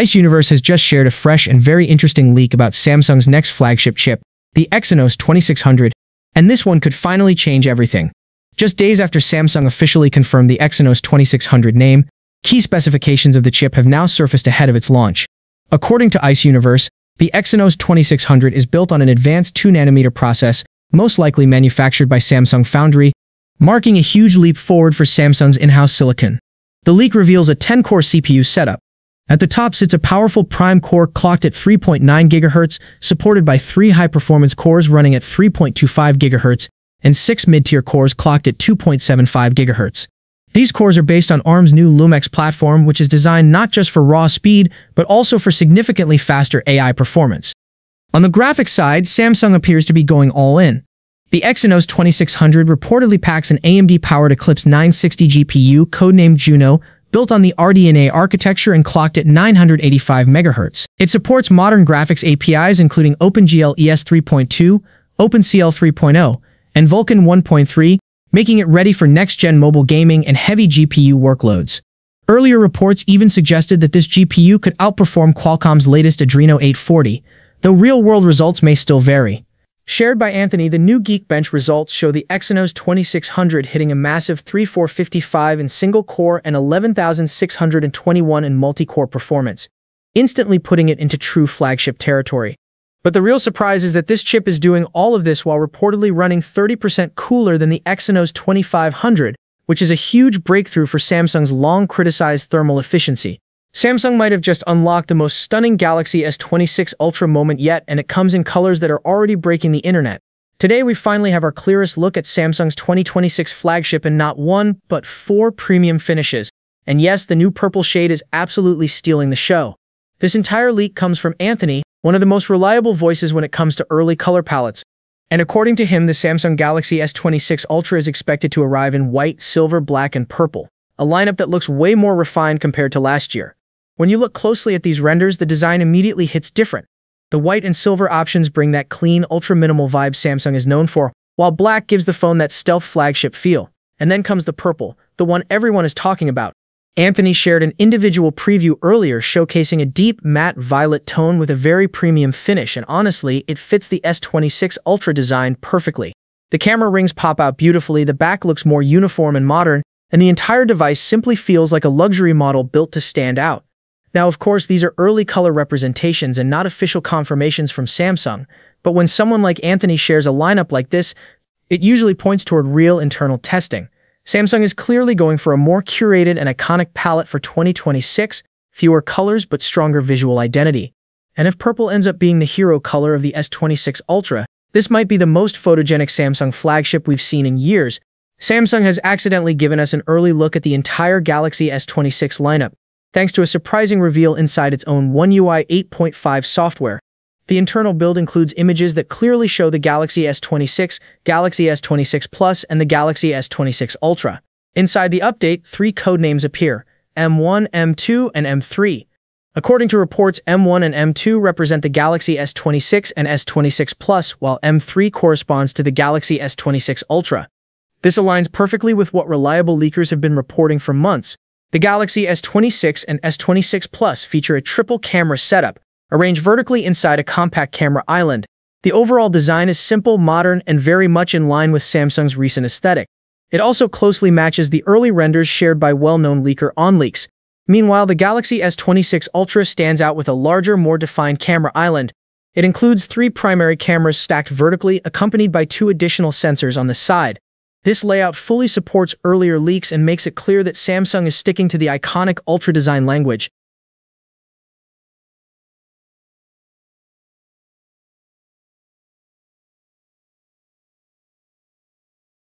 Ice Universe has just shared a fresh and very interesting leak about Samsung's next flagship chip, the Exynos 2600, and this one could finally change everything. Just days after Samsung officially confirmed the Exynos 2600 name, key specifications of the chip have now surfaced ahead of its launch. According to Ice Universe, the Exynos 2600 is built on an advanced 2nm process, most likely manufactured by Samsung Foundry, marking a huge leap forward for Samsung's in-house silicon. The leak reveals a 10-core CPU setup, at the top sits a powerful prime core clocked at 3.9 GHz, supported by three high-performance cores running at 3.25 GHz, and six mid-tier cores clocked at 2.75 GHz. These cores are based on ARM's new Lumex platform, which is designed not just for raw speed, but also for significantly faster AI performance. On the graphics side, Samsung appears to be going all in. The Exynos 2600 reportedly packs an AMD-powered Xclipse 960 GPU codenamed Juno, built on the RDNA architecture and clocked at 985 MHz. It supports modern graphics APIs including OpenGL ES 3.2, OpenCL 3.0, and Vulkan 1.3, making it ready for next-gen mobile gaming and heavy GPU workloads. Earlier reports even suggested that this GPU could outperform Qualcomm's latest Adreno 840, though real-world results may still vary. Shared by Anthony, the new Geekbench results show the Exynos 2600 hitting a massive 3455 in single-core and 11621 in multi-core performance, instantly putting it into true flagship territory. But the real surprise is that this chip is doing all of this while reportedly running 30% cooler than the Exynos 2500, which is a huge breakthrough for Samsung's long-criticized thermal efficiency. Samsung might have just unlocked the most stunning Galaxy S26 Ultra moment yet, and it comes in colors that are already breaking the internet. Today, we finally have our clearest look at Samsung's 2026 flagship in not one, but four premium finishes. And yes, the new purple shade is absolutely stealing the show. This entire leak comes from Anthony, one of the most reliable voices when it comes to early color palettes. And according to him, the Samsung Galaxy S26 Ultra is expected to arrive in white, silver, black, and purple, a lineup that looks way more refined compared to last year. When you look closely at these renders, the design immediately hits different. The white and silver options bring that clean, ultra-minimal vibe Samsung is known for, while black gives the phone that stealth flagship feel. And then comes the purple, the one everyone is talking about. Anthony shared an individual preview earlier showcasing a deep matte violet tone with a very premium finish and honestly, it fits the S26 Ultra design perfectly. The camera rings pop out beautifully, the back looks more uniform and modern, and the entire device simply feels like a luxury model built to stand out. Now, of course, these are early color representations and not official confirmations from Samsung, but when someone like Anthony shares a lineup like this, it usually points toward real internal testing. Samsung is clearly going for a more curated and iconic palette for 2026, fewer colors but stronger visual identity. And if purple ends up being the hero color of the S26 Ultra, this might be the most photogenic Samsung flagship we've seen in years. Samsung has accidentally given us an early look at the entire Galaxy S26 lineup, thanks to a surprising reveal inside its own One UI 8.5 software. The internal build includes images that clearly show the Galaxy S26, Galaxy S26 Plus, and the Galaxy S26 Ultra. Inside the update, three codenames appear, M1, M2, and M3. According to reports, M1 and M2 represent the Galaxy S26 and S26 Plus, while M3 corresponds to the Galaxy S26 Ultra. This aligns perfectly with what reliable leakers have been reporting for months, the Galaxy S26 and S26 Plus feature a triple camera setup, arranged vertically inside a compact camera island. The overall design is simple, modern, and very much in line with Samsung's recent aesthetic. It also closely matches the early renders shared by well-known leaker OnLeaks. Meanwhile, the Galaxy S26 Ultra stands out with a larger, more defined camera island. It includes three primary cameras stacked vertically, accompanied by two additional sensors on the side. This layout fully supports earlier leaks and makes it clear that Samsung is sticking to the iconic Ultra design language.